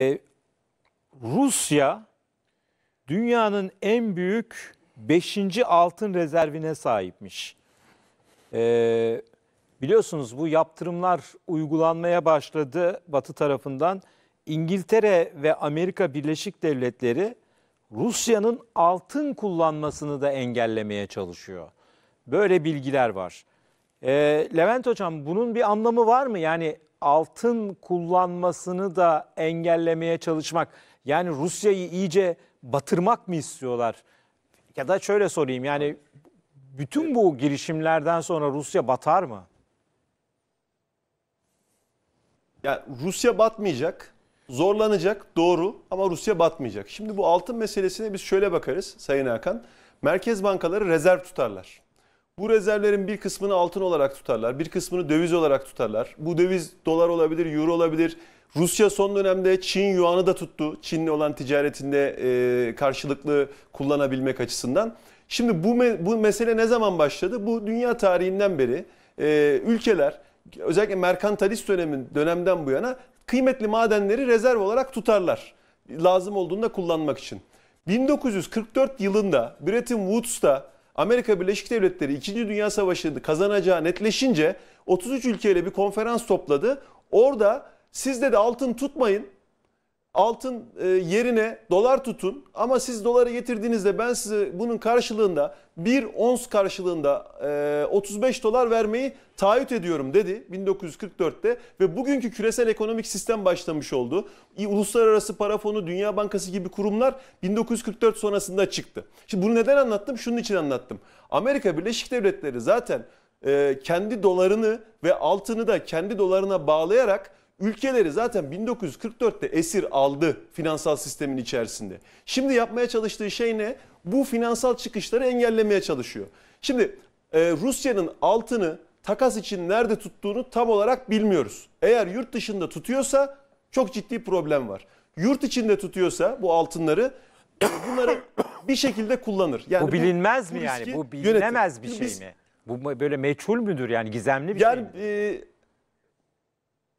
E, Rusya dünyanın en büyük 5. altın rezervine sahipmiş. E, biliyorsunuz bu yaptırımlar uygulanmaya başladı Batı tarafından. İngiltere ve Amerika Birleşik Devletleri Rusya'nın altın kullanmasını da engellemeye çalışıyor. Böyle bilgiler var. E, Levent Hocam bunun bir anlamı var mı? Yani altın kullanmasını da engellemeye çalışmak. Yani Rusya'yı iyice batırmak mı istiyorlar? Ya da şöyle sorayım yani bütün bu girişimlerden sonra Rusya batar mı? Yani Rusya batmayacak, zorlanacak doğru ama Rusya batmayacak. Şimdi bu altın meselesine biz şöyle bakarız Sayın Hakan. Merkez bankaları rezerv tutarlar. Bu rezervlerin bir kısmını altın olarak tutarlar, bir kısmını döviz olarak tutarlar. Bu döviz dolar olabilir, euro olabilir. Rusya son dönemde Çin yuanı da tuttu. Çin'le olan ticaretinde e, karşılıklı kullanabilmek açısından. Şimdi bu bu mesele ne zaman başladı? Bu dünya tarihinden beri e, ülkeler özellikle merkantalist dönemin dönemden bu yana kıymetli madenleri rezerv olarak tutarlar. Lazım olduğunda kullanmak için. 1944 yılında Bretton Woods'ta Amerika Birleşik Devletleri 2. Dünya Savaşı'nı kazanacağı netleşince 33 ülkeyle bir konferans topladı. Orada siz de altın tutmayın. Altın e, yerine dolar tutun ama siz doları getirdiğinizde ben size bunun karşılığında bir ons karşılığında e, 35 dolar vermeyi taahhüt ediyorum dedi 1944'te ve bugünkü küresel ekonomik sistem başlamış oldu. Uluslararası Para Fonu, Dünya Bankası gibi kurumlar 1944 sonrasında çıktı. Şimdi bunu neden anlattım? Şunun için anlattım. Amerika Birleşik Devletleri zaten e, kendi dolarını ve altını da kendi dolarına bağlayarak ülkeleri zaten 1944'te esir aldı finansal sistemin içerisinde. Şimdi yapmaya çalıştığı şey ne? Bu finansal çıkışları engellemeye çalışıyor. Şimdi e, Rusya'nın altını takas için nerede tuttuğunu tam olarak bilmiyoruz. Eğer yurt dışında tutuyorsa çok ciddi problem var. Yurt içinde tutuyorsa bu altınları bunları bir şekilde kullanır. Yani bu bilinmez bu, mi yani? Bu bilinemez yönetir. bir şey mi? Bu böyle meçhul müdür yani gizemli bir yani, şey mi? E,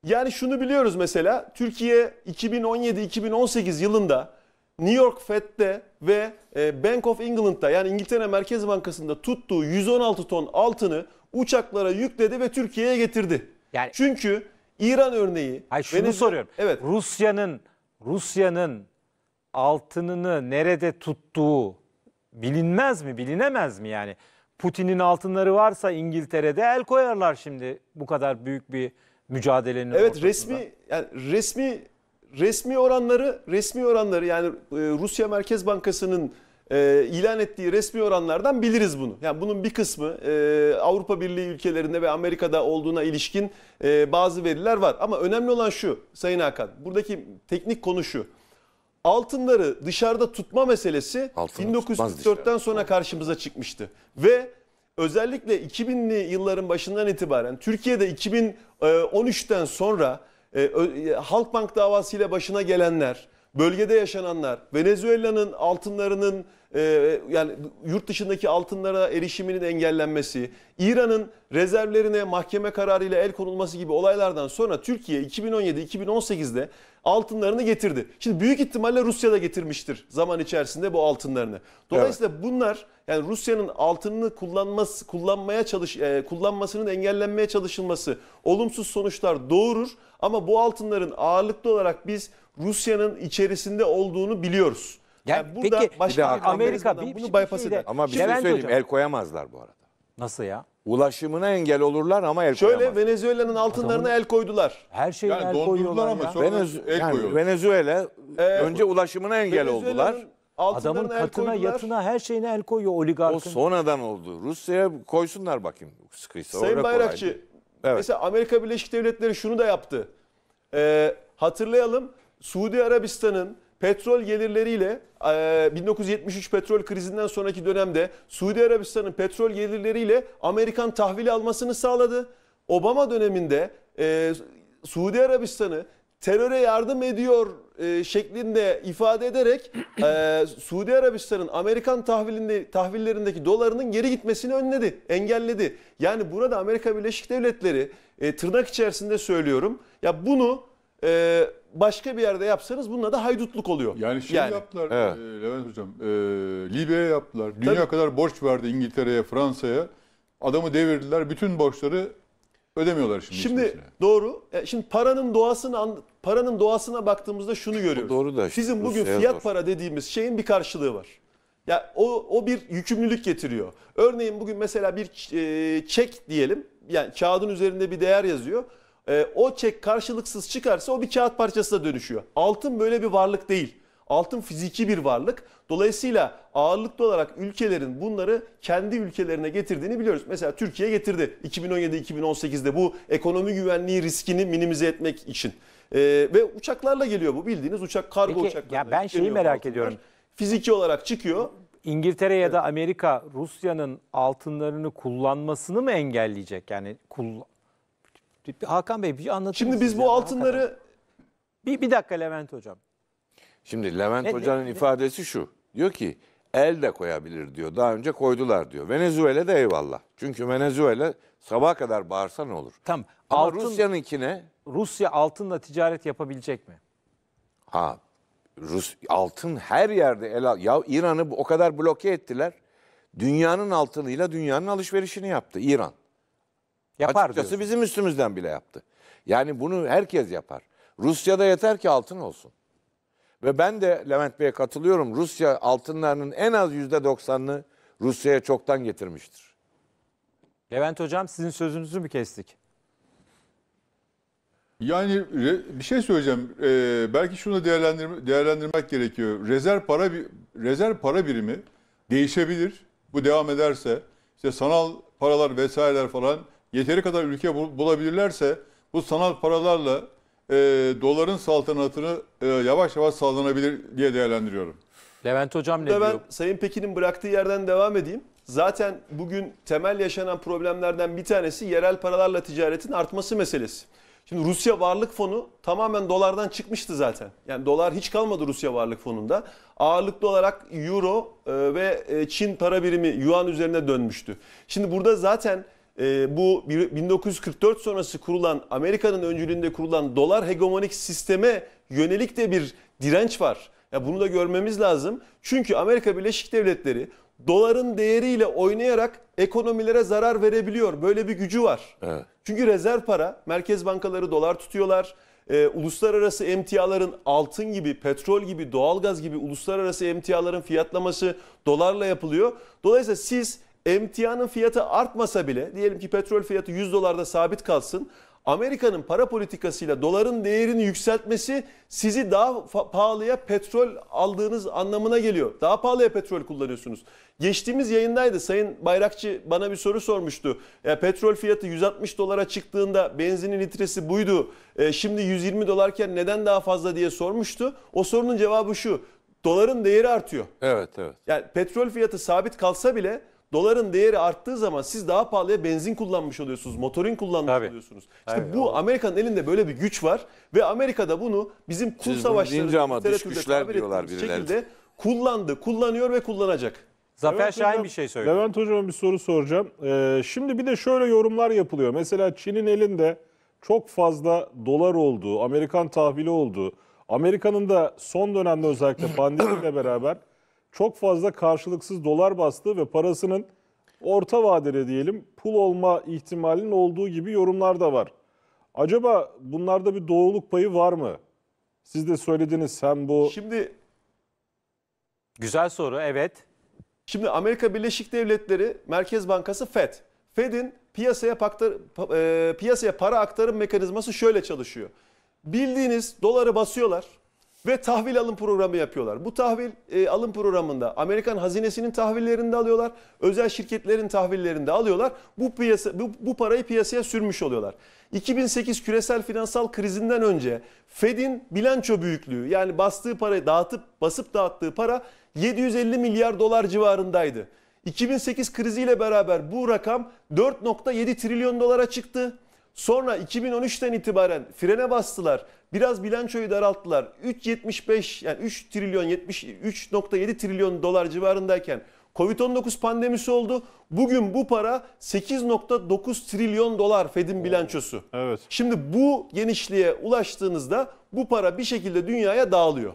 yani şunu biliyoruz mesela Türkiye 2017-2018 yılında New York Fed'de ve e, Bank of England'da yani İngiltere Merkez Bankası'nda tuttuğu 116 ton altını uçaklara yükledi ve Türkiye'ye getirdi. Yani Çünkü İran örneği Hayır şunu Venezuela, soruyorum. Evet. Rusya'nın Rusya'nın altınını nerede tuttuğu bilinmez mi? Bilinemez mi yani? Putin'in altınları varsa İngiltere'de el koyarlar şimdi bu kadar büyük bir mücadelenin Evet ortasında. resmi yani resmi resmi oranları resmi oranları yani e, Rusya Merkez Bankası'nın e, ilan ettiği resmi oranlardan biliriz bunu. Yani bunun bir kısmı e, Avrupa Birliği ülkelerinde ve Amerika'da olduğuna ilişkin e, bazı veriler var. Ama önemli olan şu Sayın Hakan buradaki teknik konu şu. Altınları dışarıda tutma meselesi Altını 1944'ten sonra karşımıza çıkmıştı. Ve özellikle 2000'li yılların başından itibaren Türkiye'de 2013'ten sonra e, e, Halkbank davasıyla başına gelenler, bölgede yaşananlar, Venezuela'nın altınlarının e, yani yurt dışındaki altınlara erişiminin engellenmesi, İran'ın rezervlerine mahkeme kararıyla el konulması gibi olaylardan sonra Türkiye 2017-2018'de altınlarını getirdi. Şimdi büyük ihtimalle Rusya da getirmiştir zaman içerisinde bu altınlarını. Dolayısıyla evet. bunlar yani Rusya'nın altınını kullanması kullanmaya çalış e, kullanmasının engellenmeye çalışılması olumsuz sonuçlar doğurur ama bu altınların ağırlıklı olarak biz Rusya'nın içerisinde olduğunu biliyoruz. Yani, yani burada peki, başka bir Amerika bir, bunu bypass eder. Ama bir şey söyleyeyim hocam. el koyamazlar bu arada. Nasıl ya? Ulaşımına engel olurlar ama el Şöyle koyamaz. Venezuela'nın altınlarına el koydular. Her şeyi yani el koyuyorlar ama ya. sonra Venez el yani Venezuela ee, önce ulaşımına engel oldular. Adamın katına yatına her şeyine el koyuyor oligarkın. O sonradan oldu. Rusya'ya koysunlar bakayım sıkıysa. Sayın Bayrakçı evet. mesela Amerika Birleşik Devletleri şunu da yaptı. Ee, hatırlayalım Suudi Arabistan'ın petrol gelirleriyle 1973 petrol krizinden sonraki dönemde Suudi Arabistan'ın petrol gelirleriyle Amerikan tahvili almasını sağladı. Obama döneminde Suudi Arabistan'ı teröre yardım ediyor şeklinde ifade ederek Suudi Arabistan'ın Amerikan tahvilinde, tahvillerindeki dolarının geri gitmesini önledi, engelledi. Yani burada Amerika Birleşik Devletleri tırnak içerisinde söylüyorum ya bunu e, başka bir yerde yapsanız bununla da haydutluk oluyor. Yani şey yaptılar Evet. e, Levent Hocam. E, Libya'ya yaptılar. Dünya Tabii. kadar borç verdi İngiltere'ye, Fransa'ya. Adamı devirdiler. Bütün borçları ödemiyorlar şimdi. Şimdi hiçbirisine. doğru. E, Şimdi paranın doğasını an- paranın doğasına baktığımızda şunu görüyoruz. doğru da işte Bizim bugün Rusya'ya fiyat zor. para dediğimiz şeyin bir karşılığı var. Ya o o bir yükümlülük getiriyor. Örneğin bugün mesela bir e, çek diyelim. Yani kağıdın üzerinde bir değer yazıyor. E, o çek karşılıksız çıkarsa o bir kağıt parçasına dönüşüyor. Altın böyle bir varlık değil. Altın fiziki bir varlık. Dolayısıyla ağırlıklı olarak ülkelerin bunları kendi ülkelerine getirdiğini biliyoruz. Mesela Türkiye getirdi 2017-2018'de bu ekonomi güvenliği riskini minimize etmek için. Ee, ve uçaklarla geliyor bu bildiğiniz uçak kargo Peki, uçaklarla. ya ben şeyi merak altınlar. ediyorum. Fiziki olarak çıkıyor. İngiltere ya da Amerika Rusya'nın altınlarını kullanmasını mı engelleyecek? Yani kull... Hakan Bey bir anlatır Şimdi biz bu altınları Bir, bir dakika Levent Hocam. Şimdi Levent Ne- Hoca'nın ne- ifadesi şu. Diyor ki el de koyabilir diyor. Daha önce koydular diyor. Venezuela da eyvallah. Çünkü Venezuela sabaha kadar bağırsa ne olur? Tamam. Ama Altın, Rusya'nınkine Rusya altınla ticaret yapabilecek mi? ha Rus altın her yerde el al. Ya İran'ı o kadar bloke ettiler. Dünyanın altınıyla dünyanın alışverişini yaptı İran. Yapar Açıkçası diyorsun. bizim üstümüzden bile yaptı. Yani bunu herkes yapar. Rusya'da yeter ki altın olsun. Ve ben de Levent Bey'e katılıyorum. Rusya altınlarının en az yüzde doksanını Rusya'ya çoktan getirmiştir. Levent Hocam sizin sözünüzü mü kestik? Yani bir şey söyleyeceğim. Ee, belki şunu değerlendirme, değerlendirmek gerekiyor. Rezerv para bir rezerv para birimi değişebilir. Bu devam ederse işte sanal paralar vesaireler falan yeteri kadar ülke bul- bulabilirlerse bu sanal paralarla e, doların saltanatını e, yavaş yavaş sağlanabilir diye değerlendiriyorum. Levent Hocam ne Burada ben diyor? Sayın Pekin'in bıraktığı yerden devam edeyim. Zaten bugün temel yaşanan problemlerden bir tanesi yerel paralarla ticaretin artması meselesi. Şimdi Rusya Varlık Fonu tamamen dolardan çıkmıştı zaten. Yani dolar hiç kalmadı Rusya Varlık Fonu'nda. Ağırlıklı olarak euro e, ve e, Çin para birimi yuan üzerine dönmüştü. Şimdi burada zaten e, bu bir- 1944 sonrası kurulan Amerika'nın öncülüğünde kurulan dolar hegemonik sisteme yönelik de bir direnç var. Ya bunu da görmemiz lazım. Çünkü Amerika Birleşik Devletleri doların değeriyle oynayarak ekonomilere zarar verebiliyor. Böyle bir gücü var. Evet. Çünkü rezerv para, merkez bankaları dolar tutuyorlar. Ee, uluslararası emtiaların altın gibi, petrol gibi, doğalgaz gibi uluslararası emtiaların fiyatlaması dolarla yapılıyor. Dolayısıyla siz emtianın fiyatı artmasa bile, diyelim ki petrol fiyatı 100 dolarda sabit kalsın. Amerika'nın para politikasıyla doların değerini yükseltmesi sizi daha pahalıya petrol aldığınız anlamına geliyor. Daha pahalıya petrol kullanıyorsunuz. Geçtiğimiz yayındaydı Sayın Bayrakçı bana bir soru sormuştu. Ya petrol fiyatı 160 dolara çıktığında benzinin litresi buydu. E, şimdi 120 dolarken neden daha fazla diye sormuştu. O sorunun cevabı şu. Doların değeri artıyor. Evet, evet. Yani petrol fiyatı sabit kalsa bile doların değeri arttığı zaman siz daha pahalıya benzin kullanmış oluyorsunuz. Motorin kullanmış Tabii. oluyorsunuz. İşte bu Amerika'nın elinde böyle bir güç var ve Amerika'da bunu bizim kul Siz savaşları ama dış güçler diyorlar birileri. şekilde kullandı, kullanıyor ve kullanacak. Zafer Levent Şahin Hocam- bir şey söylüyor. Levent Hocam'a bir soru soracağım. Ee, şimdi bir de şöyle yorumlar yapılıyor. Mesela Çin'in elinde çok fazla dolar olduğu, Amerikan tahvili olduğu, Amerika'nın da son dönemde özellikle pandemiyle beraber çok fazla karşılıksız dolar bastığı ve parasının orta vadede diyelim pul olma ihtimalinin olduğu gibi yorumlar da var. Acaba bunlarda bir doğruluk payı var mı? Siz de söylediniz hem bu Şimdi Güzel soru evet. Şimdi Amerika Birleşik Devletleri Merkez Bankası Fed. Fed'in piyasaya, paktar- pa- e, piyasaya para aktarım mekanizması şöyle çalışıyor. Bildiğiniz doları basıyorlar ve tahvil alım programı yapıyorlar. Bu tahvil e, alım programında Amerikan hazinesinin tahvillerini de alıyorlar, özel şirketlerin tahvillerini de alıyorlar. Bu piyasa bu, bu parayı piyasaya sürmüş oluyorlar. 2008 küresel finansal krizinden önce Fed'in bilanço büyüklüğü yani bastığı parayı dağıtıp basıp dağıttığı para 750 milyar dolar civarındaydı. 2008 kriziyle beraber bu rakam 4.7 trilyon dolara çıktı. Sonra 2013'ten itibaren frene bastılar. Biraz bilançoyu daralttılar. 3.75 yani 3 trilyon 70 3.7 trilyon dolar civarındayken Covid-19 pandemisi oldu. Bugün bu para 8.9 trilyon dolar Fed'in bilançosu. Evet. Şimdi bu genişliğe ulaştığınızda bu para bir şekilde dünyaya dağılıyor.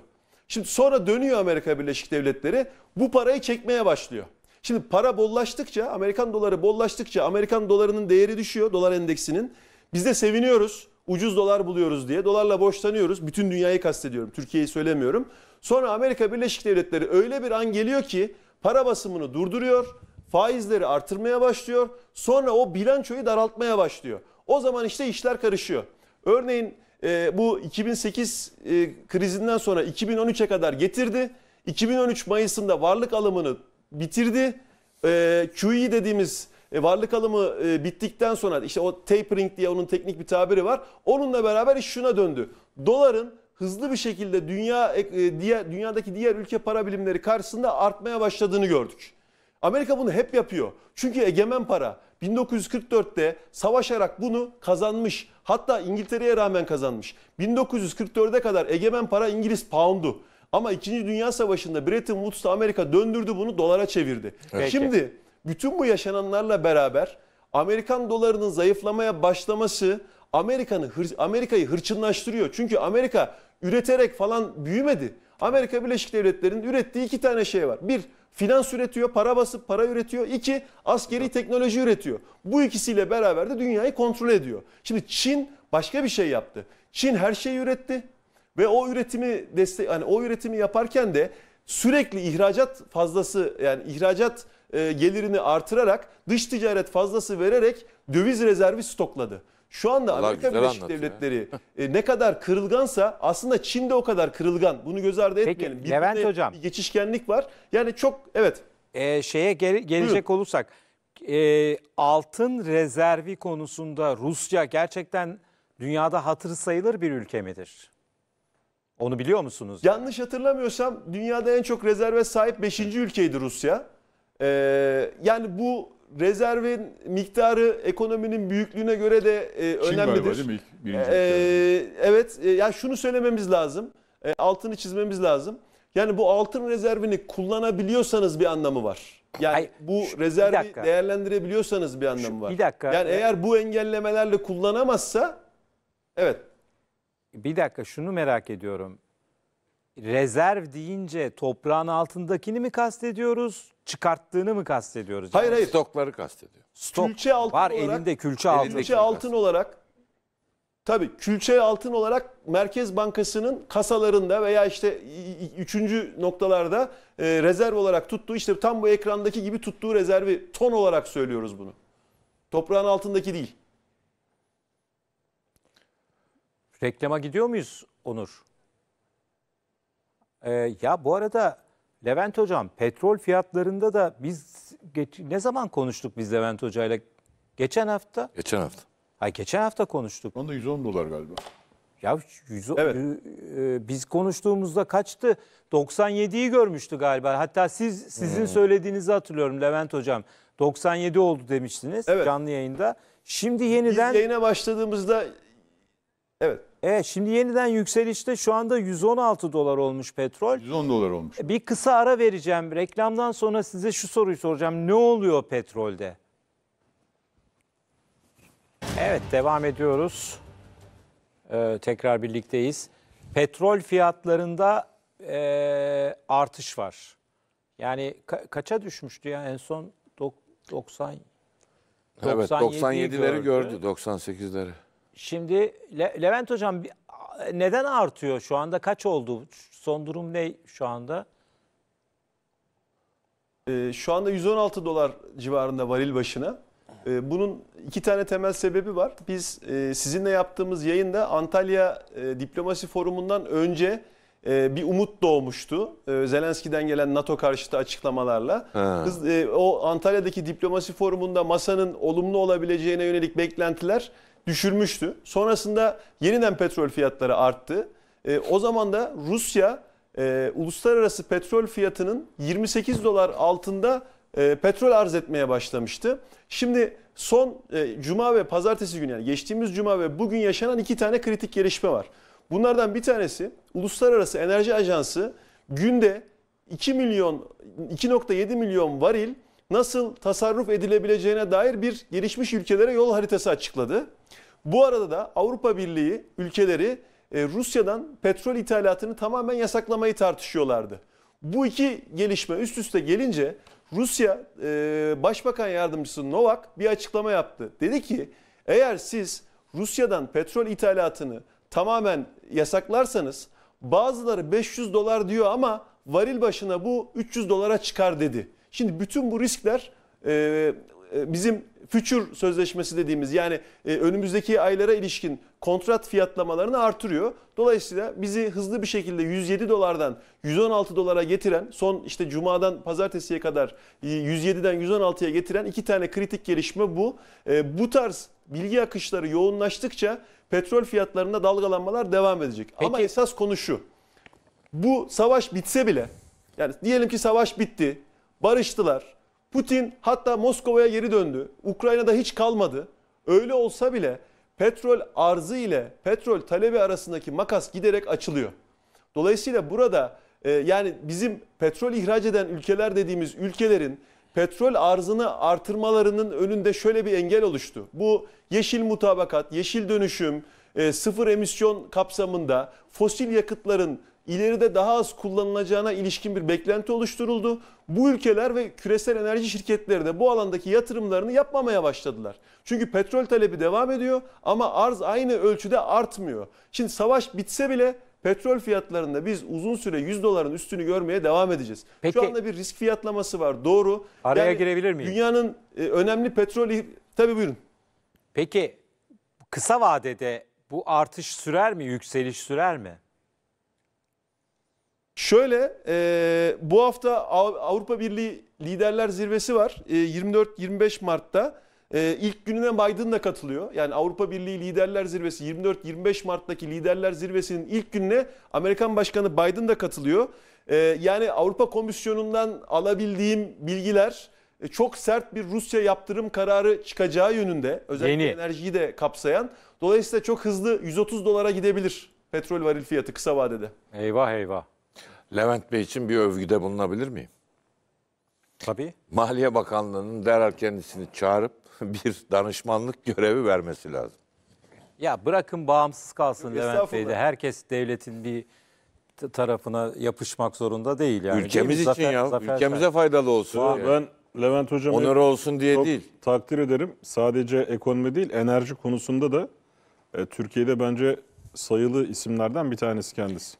Şimdi sonra dönüyor Amerika Birleşik Devletleri bu parayı çekmeye başlıyor. Şimdi para bollaştıkça, Amerikan doları bollaştıkça Amerikan dolarının değeri düşüyor, dolar endeksinin. Biz de seviniyoruz, ucuz dolar buluyoruz diye. Dolarla borçlanıyoruz. Bütün dünyayı kastediyorum, Türkiye'yi söylemiyorum. Sonra Amerika Birleşik Devletleri öyle bir an geliyor ki para basımını durduruyor, faizleri artırmaya başlıyor. Sonra o bilançoyu daraltmaya başlıyor. O zaman işte işler karışıyor. Örneğin e, bu 2008 e, krizinden sonra 2013'e kadar getirdi. 2013 Mayıs'ında varlık alımını bitirdi. E, QE dediğimiz e, varlık alımı e, bittikten sonra işte o tapering diye onun teknik bir tabiri var. Onunla beraber iş şuna döndü. Doların hızlı bir şekilde dünya e, diğer dünyadaki diğer ülke para birimleri karşısında artmaya başladığını gördük. Amerika bunu hep yapıyor. Çünkü egemen para 1944'te savaşarak bunu kazanmış. Hatta İngiltere'ye rağmen kazanmış. 1944'e kadar egemen para İngiliz pound'u. Ama 2. Dünya Savaşı'nda Bretton Woods'ta Amerika döndürdü bunu dolara çevirdi. Peki. Şimdi bütün bu yaşananlarla beraber Amerikan dolarının zayıflamaya başlaması Amerika'nı hır- Amerika'yı hırçınlaştırıyor. Çünkü Amerika üreterek falan büyümedi. Amerika Birleşik Devletleri'nin ürettiği iki tane şey var. Bir, finans üretiyor, para basıp para üretiyor. İki, askeri teknoloji üretiyor. Bu ikisiyle beraber de dünyayı kontrol ediyor. Şimdi Çin başka bir şey yaptı. Çin her şeyi üretti ve o üretimi destek hani o üretimi yaparken de sürekli ihracat fazlası yani ihracat e, gelirini artırarak dış ticaret fazlası vererek döviz rezervi stokladı. Şu anda Amerika Birleşik Devletleri e, ne kadar kırılgansa aslında Çin de o kadar kırılgan. Bunu göz ardı Peki, etmeyelim. Birbirine Levent Hocam. Bir geçişkenlik var. Yani çok evet Ee, şeye geri- gelecek olursak e, altın rezervi konusunda Rusya gerçekten dünyada hatırı sayılır bir ülke midir? Onu biliyor musunuz? Yanlış hatırlamıyorsam dünyada en çok rezerve sahip 5. ülkeydi Rusya. Ee, yani bu rezervin miktarı ekonominin büyüklüğüne göre de e, Çin önemlidir. değil mi? İlk birinci Ee, evet, e, ya şunu söylememiz lazım. E, altını çizmemiz lazım. Yani bu altın rezervini kullanabiliyorsanız bir anlamı var. Yani Hayır, bu şu- rezervi değerlendirebiliyorsanız bir anlamı var. bir dakika. Yani E- eğer bu engellemelerle kullanamazsa evet Bir dakika şunu merak ediyorum. Rezerv deyince toprağın altındakini mi kastediyoruz? Çıkarttığını mı kastediyoruz? Hayır, hayır. Stokları kastediyor. Stok Külçe altın var olarak- elinde külçe altın. Külçe altın olarak tabii külçe altın olarak Merkez Bankası'nın kasalarında veya işte üçüncü noktalarda e, rezerv olarak tuttuğu işte tam bu ekrandaki gibi tuttuğu rezervi ton olarak söylüyoruz bunu. Toprağın altındaki değil. Reklama gidiyor muyuz Onur? Ee, ya bu arada Levent Hocam petrol fiyatlarında da biz geç- ne zaman konuştuk biz Levent Hoca'yla? Geçen hafta. Geçen hafta. Ay geçen hafta konuştuk. Onda 110 dolar galiba. Ya yüz, Evet. e, biz konuştuğumuzda kaçtı? 97'yi görmüştü galiba. Hatta siz sizin söylediğinizi hatırlıyorum Levent Hocam. 97 oldu demiştiniz Evet. canlı yayında. Şimdi Biz yeniden yayına başladığımızda evet Evet şimdi yeniden yükselişte şu anda 116 dolar olmuş petrol. 110 dolar olmuş. Bir kısa ara vereceğim. Reklamdan sonra size şu soruyu soracağım. Ne oluyor petrolde? Evet devam ediyoruz. Ee, tekrar birlikteyiz. Petrol fiyatlarında ee, artış var. Yani ka- kaça düşmüştü ya en son Dok- 90 Evet 97'yi 97'leri gördü, 98'leri. Şimdi Le- Levent Hocam neden artıyor şu anda? Kaç oldu? Son durum ne şu anda? Ee, şu anda 116 dolar civarında varil başına. Ee, bunun iki tane temel sebebi var. Biz e, sizinle yaptığımız yayında Antalya e, Diplomasi Forumu'ndan önce e, bir umut doğmuştu. E, Zelenski'den gelen NATO karşıtı açıklamalarla. Ha. Kız, e, o Antalya'daki diplomasi forumunda masanın olumlu olabileceğine yönelik beklentiler düşürmüştü. Sonrasında yeniden petrol fiyatları arttı. E, o zaman da Rusya e, uluslararası petrol fiyatının 28 dolar altında e, petrol arz etmeye başlamıştı. Şimdi son e, cuma ve pazartesi günü yani geçtiğimiz cuma ve bugün yaşanan iki tane kritik gelişme var. Bunlardan bir tanesi Uluslararası Enerji Ajansı günde 2 milyon 2.7 milyon varil nasıl tasarruf edilebileceğine dair bir gelişmiş ülkelere yol haritası açıkladı. Bu arada da Avrupa Birliği ülkeleri e, Rusya'dan petrol ithalatını tamamen yasaklamayı tartışıyorlardı. Bu iki gelişme üst üste gelince Rusya e, Başbakan Yardımcısı Novak bir açıklama yaptı. Dedi ki eğer siz Rusya'dan petrol ithalatını tamamen yasaklarsanız bazıları 500 dolar diyor ama varil başına bu 300 dolara çıkar dedi. Şimdi bütün bu riskler e, e, bizim future sözleşmesi dediğimiz yani e, önümüzdeki aylara ilişkin kontrat fiyatlamalarını artırıyor. Dolayısıyla bizi hızlı bir şekilde 107 dolardan 116 dolara getiren son işte cumadan pazartesiye kadar e, 107'den 116'ya getiren iki tane kritik gelişme bu. E, bu tarz bilgi akışları yoğunlaştıkça petrol fiyatlarında dalgalanmalar devam edecek. Ama Peki- esas konu şu. Bu savaş bitse bile yani diyelim ki savaş bitti. Barıştılar. Putin hatta Moskova'ya geri döndü. Ukrayna'da hiç kalmadı. Öyle olsa bile petrol arzı ile petrol talebi arasındaki makas giderek açılıyor. Dolayısıyla burada e, yani bizim petrol ihraç eden ülkeler dediğimiz ülkelerin petrol arzını artırmalarının önünde şöyle bir engel oluştu. Bu yeşil mutabakat, yeşil dönüşüm, e, sıfır emisyon kapsamında fosil yakıtların ileride daha az kullanılacağına ilişkin bir beklenti oluşturuldu. Bu ülkeler ve küresel enerji şirketleri de bu alandaki yatırımlarını yapmamaya başladılar. Çünkü petrol talebi devam ediyor ama arz aynı ölçüde artmıyor. Şimdi savaş bitse bile petrol fiyatlarında biz uzun süre 100 doların üstünü görmeye devam edeceğiz. Peki- Şu anda bir risk fiyatlaması var doğru. Araya girebilir miyim? Dünyanın e, önemli petrol... Tabii buyurun. Peki kısa vadede bu artış sürer mi, yükseliş sürer mi? Şöyle e, bu hafta Av- Avrupa Birliği Liderler Zirvesi var. E, 24-25 Mart'ta. E, ilk gününe Biden da katılıyor. Yani Avrupa Birliği Liderler Zirvesi 24-25 Mart'taki Liderler Zirvesi'nin ilk gününe Amerikan Başkanı Biden da katılıyor. E, yani Avrupa Komisyonu'ndan alabildiğim bilgiler e, çok sert bir Rusya yaptırım kararı çıkacağı yönünde. Özellikle Yeni. enerjiyi de kapsayan. Dolayısıyla çok hızlı 130 dolara gidebilir petrol varil fiyatı kısa vadede. Eyvah eyvah. Levent Bey için bir övgüde bulunabilir miyim? Tabii. Maliye Bakanlığı'nın derhal kendisini çağırıp bir danışmanlık görevi vermesi lazım. Ya bırakın bağımsız kalsın Yok, Levent. Bey de. Herkes devletin bir tarafına yapışmak zorunda değil yani. Ülkemiz Değil için Zafer- ya. Zafer ülkemize Say- faydalı olsun. Ama ben Levent Hocam'ı Onur olsun diye çok değil. takdir ederim. Sadece ekonomi değil, enerji konusunda da e, Türkiye'de bence sayılı isimlerden bir tanesi kendisi.